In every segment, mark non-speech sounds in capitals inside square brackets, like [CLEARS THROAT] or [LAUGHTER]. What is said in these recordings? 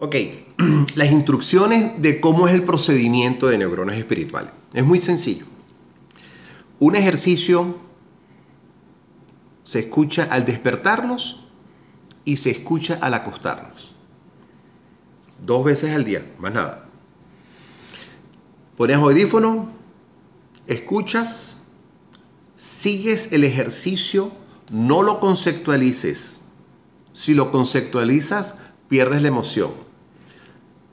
Ok, [CLEARS THROAT] las instrucciones de cómo es el procedimiento de neuronas espirituales. Es muy sencillo. Un ejercicio se escucha al despertarnos y se escucha al acostarnos. Dos veces al día, más nada. Pones audífono, escuchas, sigues el ejercicio, no lo conceptualices. Si lo conceptualizas, pierdes la emoción.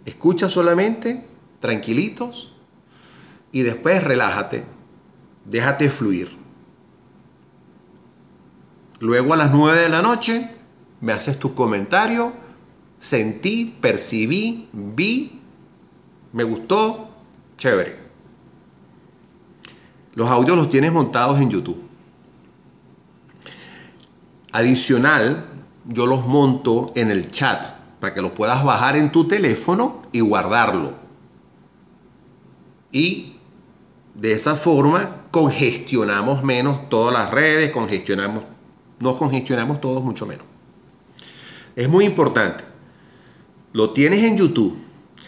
Escucha solamente, tranquilitos, y después relájate, déjate fluir. Luego a las 9 de la noche me haces tu comentario, sentí, percibí, vi, me gustó, chévere. Los audios los tienes montados en YouTube. Adicional, yo los monto en el chat para que lo puedas bajar en tu teléfono y guardarlo. Y de esa forma congestionamos menos todas las redes, congestionamos, nos congestionamos todos mucho menos. Es muy importante. Lo tienes en YouTube.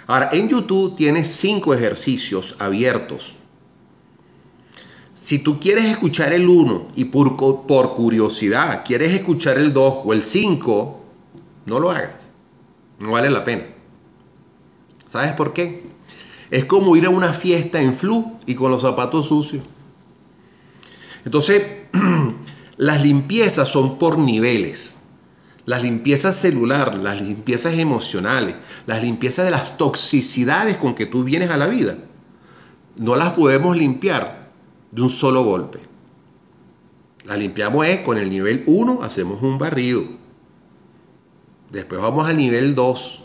Ahora, en YouTube tienes cinco ejercicios abiertos. Si tú quieres escuchar el 1 y por, por curiosidad quieres escuchar el 2 o el 5, no lo hagas. No vale la pena. ¿Sabes por qué? Es como ir a una fiesta en flu y con los zapatos sucios. Entonces, [CLEARS THROAT] las limpiezas son por niveles. Las limpiezas celular, las limpiezas emocionales, las limpiezas de las toxicidades con que tú vienes a la vida, no las podemos limpiar de un solo golpe. Las limpiamos es con el nivel 1, hacemos un barrido Después vamos al nivel 2,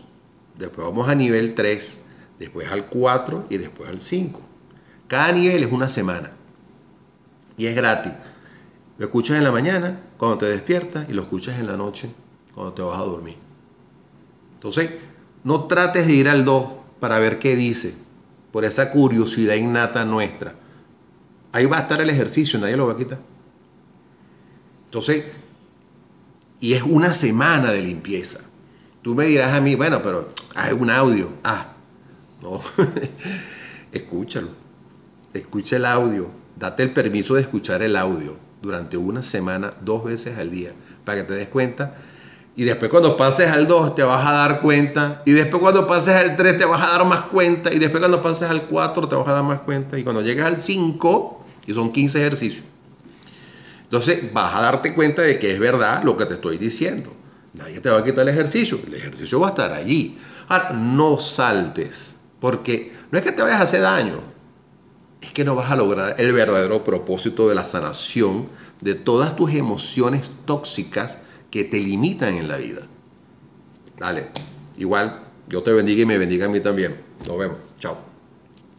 después vamos a nivel 3, después al 4 y después al 5. Cada nivel es una semana y es gratis. Lo escuchas en la mañana cuando te despiertas y lo escuchas en la noche cuando te vas a dormir. Entonces, no trates de ir al 2 para ver qué dice, por esa curiosidad innata nuestra. Ahí va a estar el ejercicio, nadie lo va a quitar. Entonces, y es una semana de limpieza. Tú me dirás a mí, bueno, pero hay un audio. Ah, no, [LAUGHS] escúchalo. Escucha el audio. Date el permiso de escuchar el audio durante una semana, dos veces al día, para que te des cuenta. Y después cuando pases al 2 te vas a dar cuenta. Y después cuando pases al 3 te vas a dar más cuenta. Y después cuando pases al 4 te vas a dar más cuenta. Y cuando llegues al 5, y son 15 ejercicios, entonces vas a darte cuenta de que es verdad lo que te estoy diciendo. Nadie te va a quitar el ejercicio. El ejercicio va a estar allí. Ahora, no saltes, porque no es que te vayas a hacer daño, es que no vas a lograr el verdadero propósito de la sanación de todas tus emociones tóxicas que te limitan en la vida. Dale, igual, yo te bendiga y me bendiga a mí también. Nos vemos. Chao.